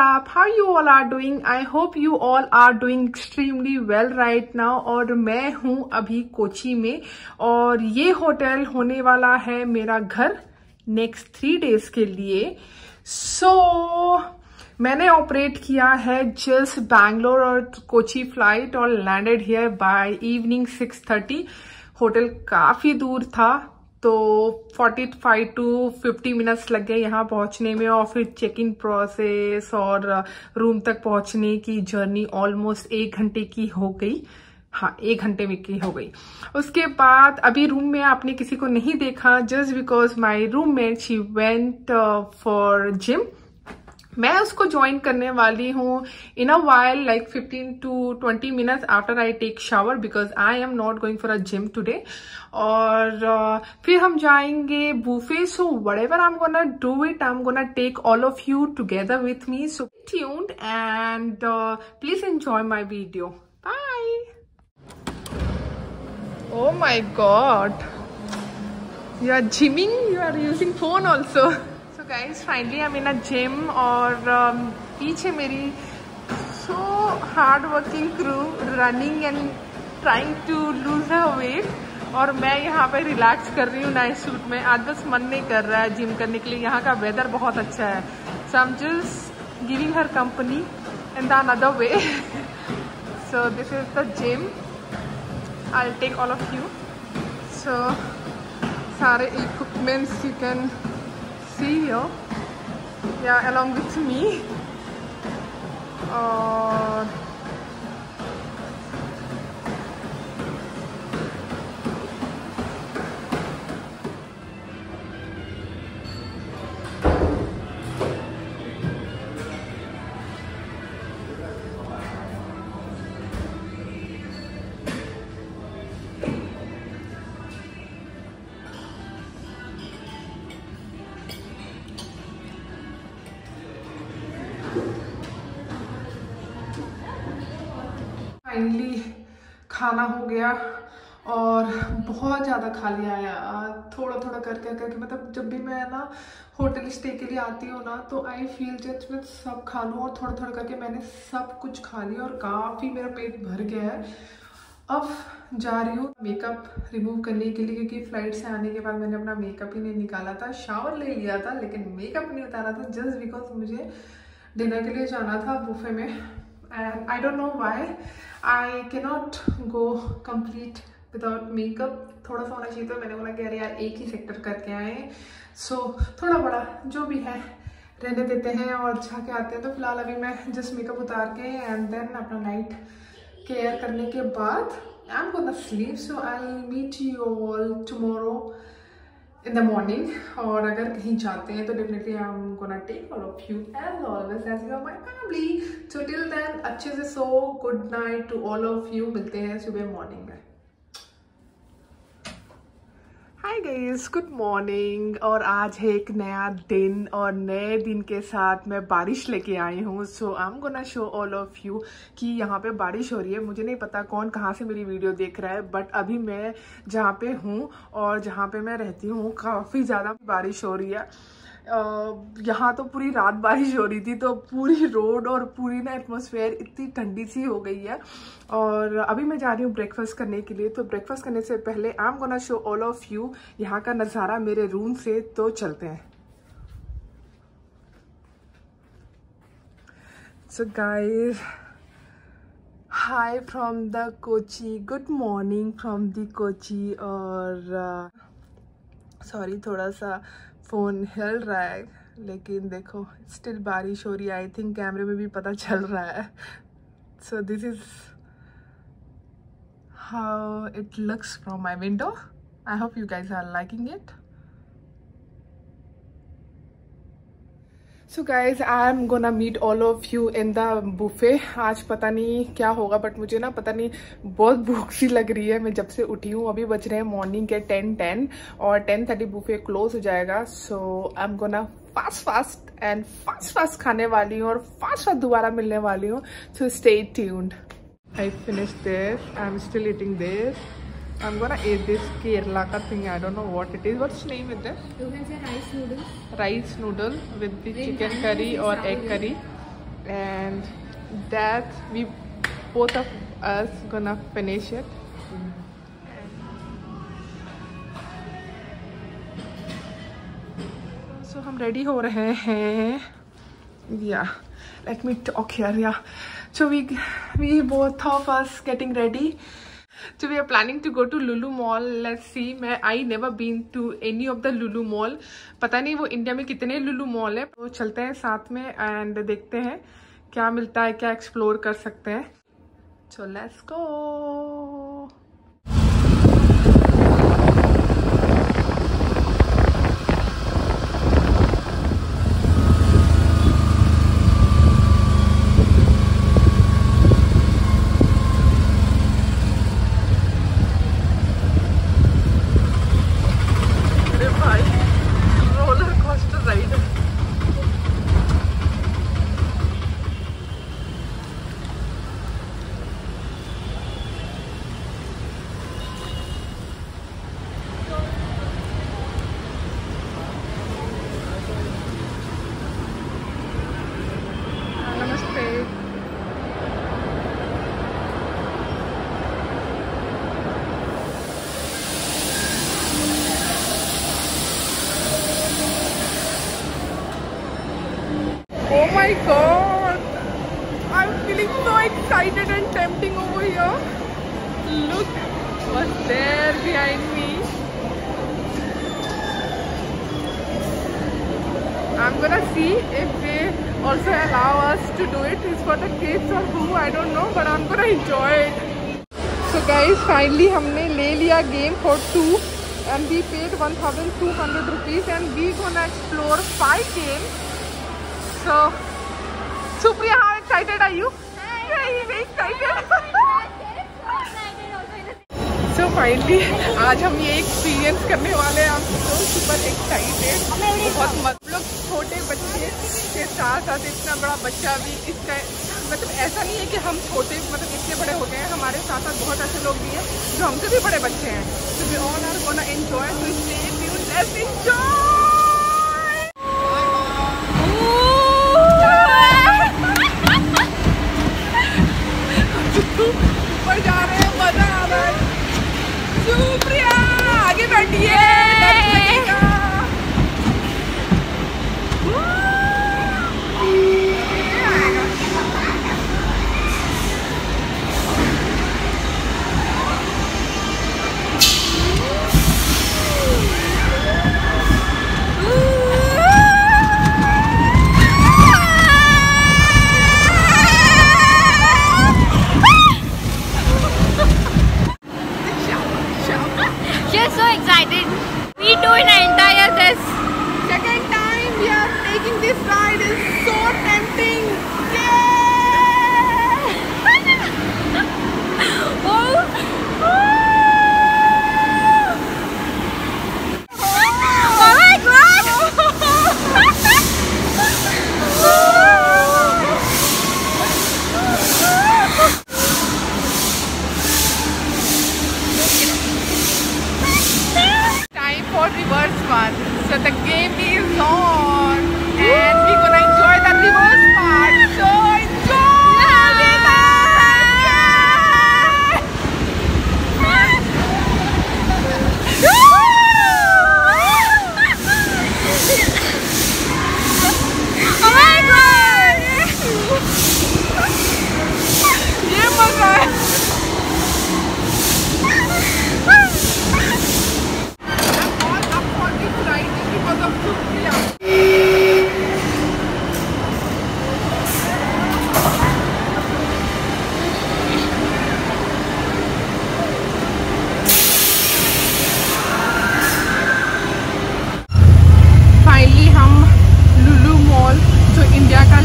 up how you all are doing? I hope you all are doing extremely well right now और मैं हूँ अभी कोची में और ये होटल होने वाला है मेरा घर नेक्स्ट थ्री डेज़ के लिए। सो so, मैंने ऑपरेट किया है जस्ट बैंगलोर और कोची फ़्लाइट और landed here by evening 6:30 hotel काफ़ी दूर था। तो 45 टू 50 मिनट्स लग गए यहाँ पहुँचने में और फिर चेक इन प्रोसेस और रूम uh, तक पहुँचने की जर्नी ऑलमोस्ट एक घंटे की हो गई। हाँ एक घंटे में की हो गई। उसके बाद अभी रूम में आपने किसी को नहीं देखा just because my roommate she went for gym मैं उसको ज्वाइन करने वाली हूँ in a while like 15 to 20 minutes after I take shower because I am not going for a gym today और uh, फिर हम जाएँगे buffet so whatever I am gonna do it I am gonna take all of you together with me so tuned and please enjoy my video bye oh my god you are gymming you are using phone also. Guys finally I mean a gym और um, पीछे मेरी so hard working crew running and trying to lose a weight और मैं यहाँ पे relax कर रही हूँ नाइस सूट में। आज बस मन नहीं कर रहा है जिम करने के लिए। यहाँ का वेदर बहुत अच्छा है। So am just giving her company in the another way so this is the gym I take all of you so सारे equipments you can see here. Yeah, along with me. और फाइनली खाना हो गया और बहुत ज़्यादा खा लिया है। थोड़ा थोड़ा करके करके मतलब जब भी मैं ना होटल स्टे के लिए आती हूँ ना तो आई फील जस्ट मैं सब खा लूँ और थोड़ा थोड़ा करके मैंने सब कुछ खा लिया और काफ़ी मेरा पेट भर गया है। अब जा रही हूँ मेकअप रिमूव करने के लिए क्योंकि फ़्लाइट से आने के बाद मैंने अपना मेकअप ही नहीं निकाला था। शावर ले लिया था, लेकिन मेकअप नहीं उतारा था जस्ट बिकॉज़ मुझे डिनर के लिए जाना था बुफे में। I don't know why I can not go complete without makeup थोड़ा सा होना चाहिए था मैंने बोला कि अरे यार एक ही सेक्टर करके आए। सो so, थोड़ा बड़ा जो भी है रहने देते हैं और जाके आते हैं। तो फ़िलहाल अभी मैं जस्ट मेकअप उतार के एंड देन अपना नाइट केयर करने के बाद I am gonna sleep so I meet you all tomorrow in the morning और अगर कहीं जाते हैं तो definitely I am gonna take all of you as always as you my family so till then अच्छे से so good night to all of you मिलते हैं सुबह मॉर्निंग में. हाय गाइस गुड मॉर्निंग और आज है एक नया दिन और नए दिन के साथ मैं बारिश लेके आई हूँ। So I am gonna show all of you कि यहाँ पे बारिश हो रही है। मुझे नहीं पता कौन कहाँ से मेरी वीडियो देख रहा है बट अभी मैं जहाँ पे हूँ और जहाँ पे मैं रहती हूँ, काफ़ी ज़्यादा बारिश हो रही है। यहाँ तो पूरी रात बारिश हो रही थी तो पूरी रोड और पूरी ना एटमोसफेयर इतनी ठंडी सी हो गई है। और अभी मैं जा रही हूँ ब्रेकफास्ट करने के लिए तो ब्रेकफास्ट करने से पहले I am gonna show all of you यहाँ का नज़ारा मेरे रूम से तो चलते हैं। So guys hi from the Kochi good morning from the Kochi और सॉरी uh, थोड़ा सा फ़ोन हिल रहा है, लेकिन देखो स्टिल बारिश हो रही है। आई थिंक कैमरे में भी पता चल रहा है। So this is how it looks from my window I hope you guys are liking it so guys I am gonna meet all of you in the buffet आज पता नहीं क्या होगा बट मुझे ना पता नहीं, बहुत भूख सी लग रही है। मैं जब से उठी हूँ, अभी बज रहे हैं मॉर्निंग के टेन टेन और टेन थर्टी बुफे क्लोज हो जाएगा। So I am gonna fast fast and fast fast खाने वाली हूँ और फास्ट फास्ट दोबारा मिलने वाली हूँ। So stay tuned I finish this I am still eating this I'm gonna eat this Kerala thing. I don't know what it is. What's name with this? You can say rice noodles. Rice noodle with the chicken curry or egg curry. and that we both of us gonna finish it so हम ready हो रहे हैं yeah let me talk here yeah so we we both of us getting ready so we are planning to go to lulu mall let's see मैं I never been to any of the lulu mall पता नहीं वो India में कितने Lulu Mall है तो चलते हैं साथ में एंड देखते हैं क्या मिलता है क्या एक्सप्लोर कर सकते हैं So let's go my god! I'm feeling so excited and tempting over here. Look what's there behind me. I'm gonna see if they also allow us to do it. It's for the kids or who, I don't know, but I'm gonna enjoy it. So guys, finally हमने ले लिया game for two and we paid 1200 rupees and we gonna explore five games. So Supriya, how excited are you? Very, very excited. So finally आज हम ये experience करने वाले हैं हम तो सुपर एक्साइटेड बहुत मत लोग छोटे बच्चे के साथ साथ इतना बड़ा बच्चा भी इसका मतलब ऐसा नहीं है कि हम छोटे मतलब इतने बड़े हो गए हैं। हमारे साथ साथ बहुत ऐसे लोग भी हैं, जो हमसे भी बड़े बच्चे हैं। तो we all are gonna enjoy to stay let's enjoy Supriya आगे बैठिए।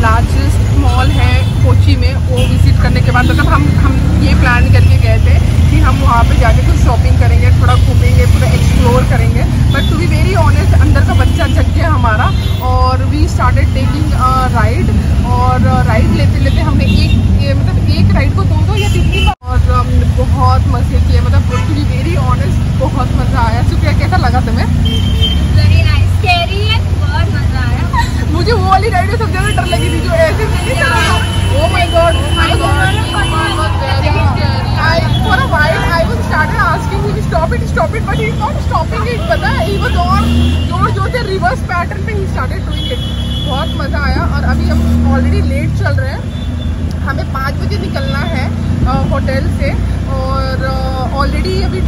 लार्जेस्ट मॉल है कोची में, वो विज़िट करने के बाद मतलब हम हम ये प्लान करके गए थे कि हम वहाँ पे जाके कुछ शॉपिंग करेंगे, थोड़ा घूमेंगे, पूरा एक्सप्लोर करेंगे। But to be very honest अंदर का बच्चा जग गया हमारा और वी स्टार्टेड टेकिंग राइड और uh, राइड लेते लेते हमने एक मतलब एक राइड को दो दो या तीन तीन और um, बहुत मज़े किए। मतलब टू बी वेरी ऑनेस्ट बहुत मज़ा आया। शुक्रिया, कैसा लगा तुम्हें? बहुत मज़ा आया। मुझे वो वाली राइड में सबसे ज़्यादा डर लगी थी जो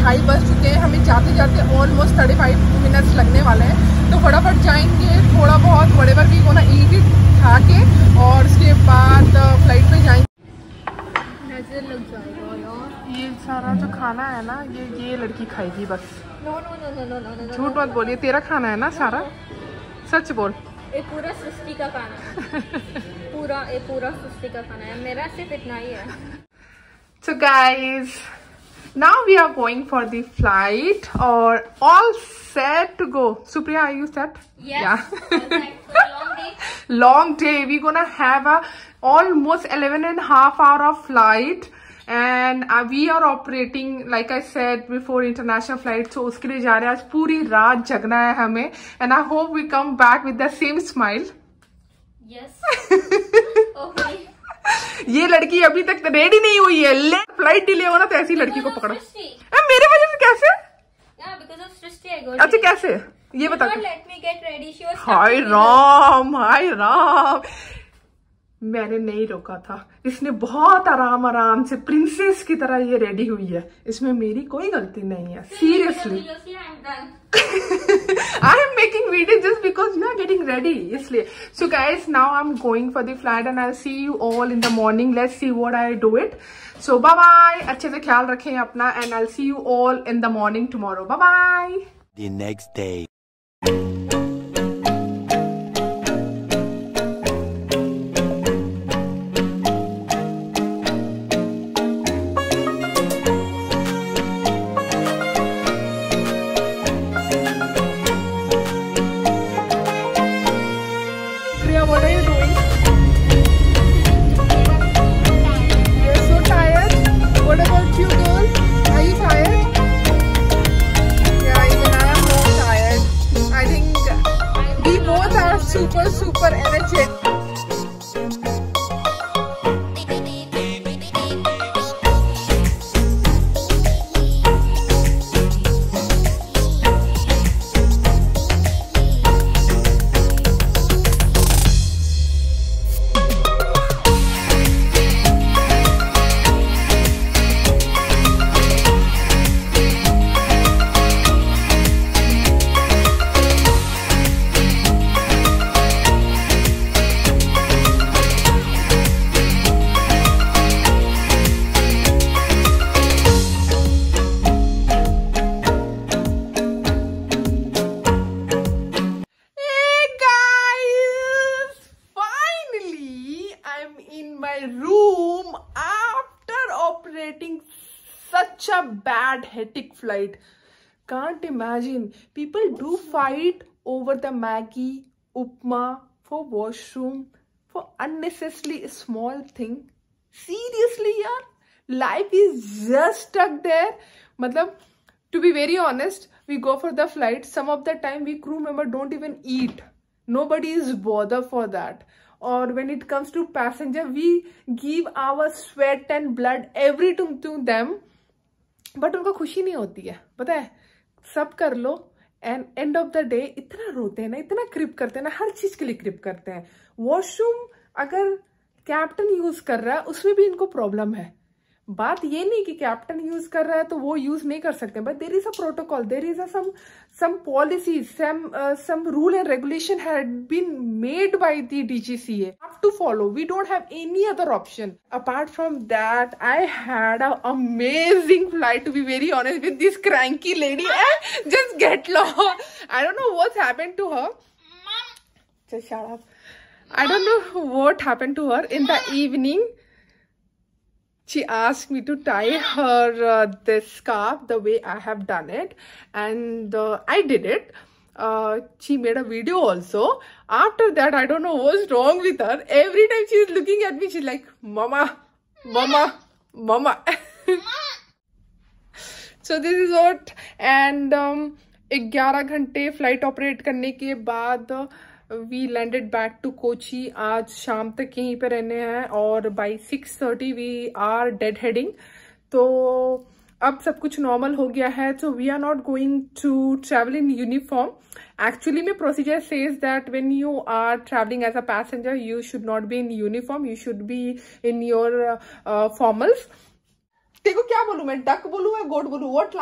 ढाई बज चुके हैं हमें जाते जाते ऑलमोस्ट थर्टी फाइव मिनट्स लगने वाले हैं। तो फटाफट जाएँगे थोड़ा बहुत बड़े बार भी होना ईट इट खा के और उसके बाद फ़्लाइट पे जाएँगे। नज़र लग जाएगा यार। ये सारा जो खाना है ना ये ये लड़की खाएगी बस। No no no no no no no झूठ मत बोलिए तेरा खाना है ना सारा? सच बोल। ये पूरा सृष्टि का खाना पूरा ये पूरा सृष्टि का खाना है। मेरा सिर्फ़ इतना ही है। So guys, now we are going for the flight or all set to go. Supriya, are you set? Yes. Thanks for a long day. Long day. We're gonna have a almost 11 and a half hour of flight. And uh, we are operating, like I said before, international flight. So उसके लिए जा रहे हैं आज पूरी रात जगना है हमें. And I hope we come back with the same smile. Yes. ये लड़की अभी तक रेडी नहीं हुई है। ले फ़्लाइट डिले होना तो ऐसी लड़की को पकड़ो। ए, मेरे वजह से कैसे? अच्छा कैसे? ये बता हाय राम हाय राम। मैंने नहीं रोका था। इसने बहुत आराम आराम से प्रिंसेस की तरह ये रेडी हुई है। इसमें मेरी कोई गलती नहीं है seriously Seriously, I'm done. I am making video just because you are getting ready इसलिए so guys now I am going for the flight and I see you all in the morning let see what I do it so bye bye अच्छे से ख्याल रखें अपना and I see you all in the morning tomorrow bye bye The next day. What are you doing? You're so tired. What about you, girl? Are you tired? Yeah, even I am more tired. I think we both are super, super energetic. Such a bad hectic flight. Can't imagine. People do fight over the Maggie, Upma, for washroom, for unnecessarily small thing. Seriously, yaar? Life is just stuck there. Matlab, to be very honest, we go for the flight. Some of the time, we crew member don't even eat. Nobody is bother for that. Or it comes to passenger we give our sweat and blood every to to them. But उनको खुशी नहीं होती है, पता है? सब कर लो and end of the day इतना रोते हैं ना, इतना क्रिप करते हैं ना, हर चीज़ के लिए क्रिप करते हैं। वॉशरूम अगर कैप्टन यूज़ कर रहा है, उसमें भी इनको प्रॉब्लम है। बात ये नहीं कि कैप्टन यूज़ कर रहा है तो वो यूज़ नहीं कर सकते but there is a protocol there is um some policy some rule and regulation had been made by the DGCA have to follow we don't have any other option apart from that I had a amazing flight to be very honest with this cranky lady and just get low I don't know what happened to her I don't know what happened to her in the evening she asked me to tie her uh, this scarf the way I have done it, and uh, I did it. Uh, she made a video also. After that, I don't know what's wrong with her. Every time she's looking at me, she's like, "Mama, Mama, Mama." so this is what and um, 11 घंटे flight operate करने के बाद we landed back to Kochi आज शाम तक यहीं पे रहने हैं और by six thirty we are deadheading तो अब सब कुछ नॉर्मल हो गया है तो we are not going to travel in uniform actually में procedure says that when you are travelling as a passenger you should not be in uniform you should be in your formals देखो क्या बोलू मैं? Duck बोलू या goat बोलू? What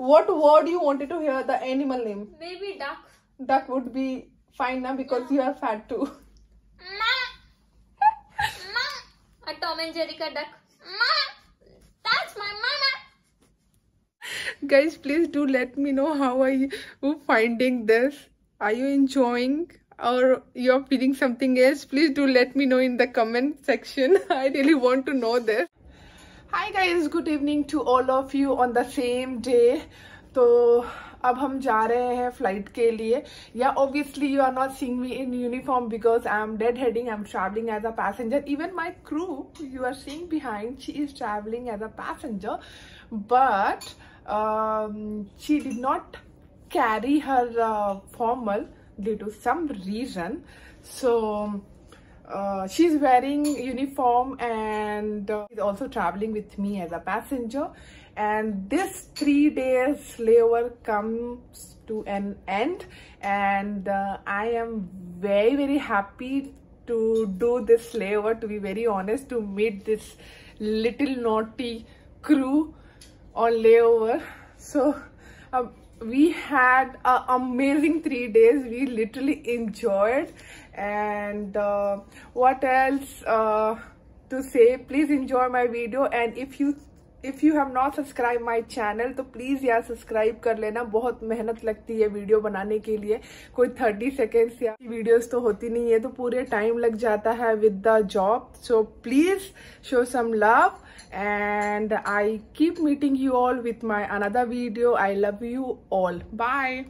what word you wanted to hear the animal name maybe duck duck would be Fine now because you are fat too. Mama. mama. A Tom and Jerrica duck. Mama. That's my mama. Guys, please do let me know how are you finding this. Are you enjoying or you're feeling something else? Please do let me know in the comment section. I really want to know this. Hi guys, good evening to all of you on the same day. So अब हम जा रहे हैं flight के लिए। या obviously you are not seeing me in uniform because I am deadheading I am travelling as a passenger even my crew you are seeing behind she is travelling as a passenger but she did not carry her formal due to some reason so she is wearing uniform and is also travelling with me as a passenger and this three days layover comes to an end. And uh, I am very very happy to do this layover to be very honest to meet this little naughty crew on layover. So uh, we had an amazing three days. We literally enjoyed. And uh, what else uh, to say? Please enjoy my video. And if you if you have not subscribe my channel तो please यार subscribe कर लेना। बहुत मेहनत लगती है video बनाने के लिए। कोई थर्टी सेकेंड्स या वीडियोस तो होती नहीं है तो पूरे टाइम लग जाता है with the job so please show some love and I keep meeting you all with my another video I love you all Bye.